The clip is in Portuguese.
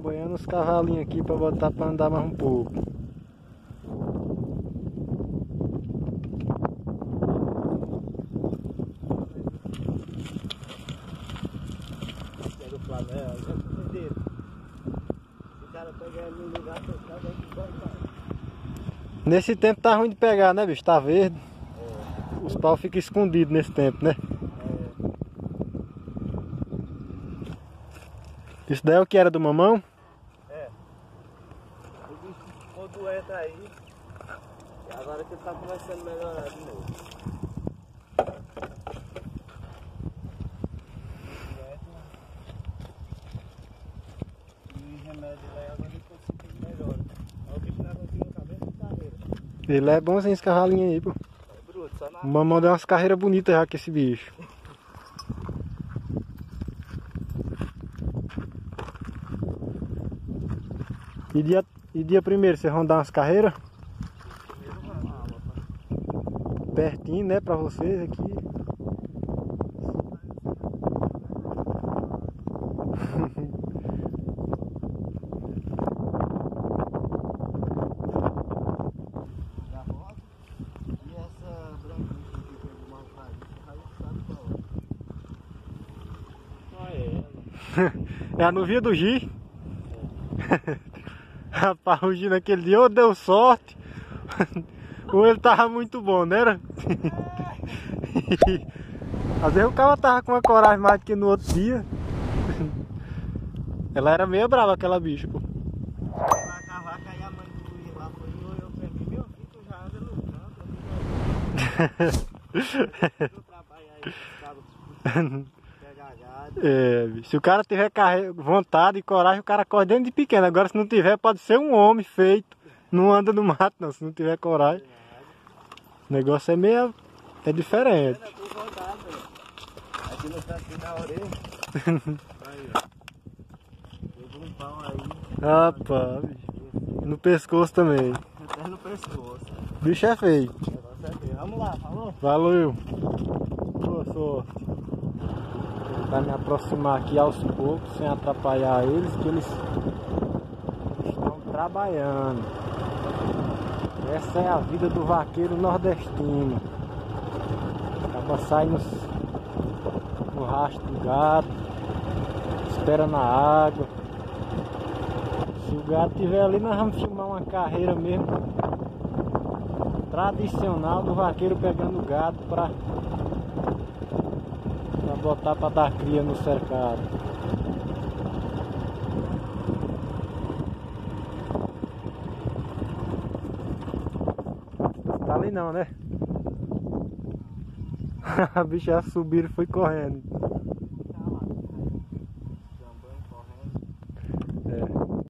Acompanhando os cavalinhos aqui para botar para andar mais um pouco. Nesse tempo tá ruim de pegar, né, bicho? Tá verde. É. Os pau ficam escondidos nesse tempo, né? É. Isso daí é o que era do mamão? É. O bicho aí. E agora que ele tá começando a melhorar de novo. Ele é bonzinho esse cavalinho aí, pô. É bruto, só na... O mamão deu umas carreiras bonitas já com esse bicho. E dia, e dia primeiro, você rondar umas carreiras? Pertinho, né, pra vocês aqui. É a nuvia do Gi. Rapaz, o Gi naquele dia, ou deu sorte, ou ele tava muito bom, né? Era? Às vezes o cara tava com uma coragem mais do que no outro dia. Ela era meio brava aquela bicha, pô. É, se o cara tiver vontade e coragem, o cara corre dentro de pequeno. Agora, se não tiver, pode ser um homem feito. Não anda no mato, não. Se não tiver coragem. O negócio é meio. É diferente. Aqui no cantinho da orelha. Aí, ó. Pegou um pau aí. Rapaz, no pescoço também. Até no pescoço. Bicho é feio. É feio. Vamos lá, falou? Valeu. Boa sorte para me aproximar aqui aos poucos, sem atrapalhar eles, que eles estão trabalhando. Essa é a vida do vaqueiro nordestino. Acaba saindo no rastro do gado, espera na água. Se o gado estiver ali, nós vamos filmar uma carreira mesmo tradicional do vaqueiro pegando gado para botar para dar cria no cercado. Tá ali não, né? A bicha já subiu e foi correndo.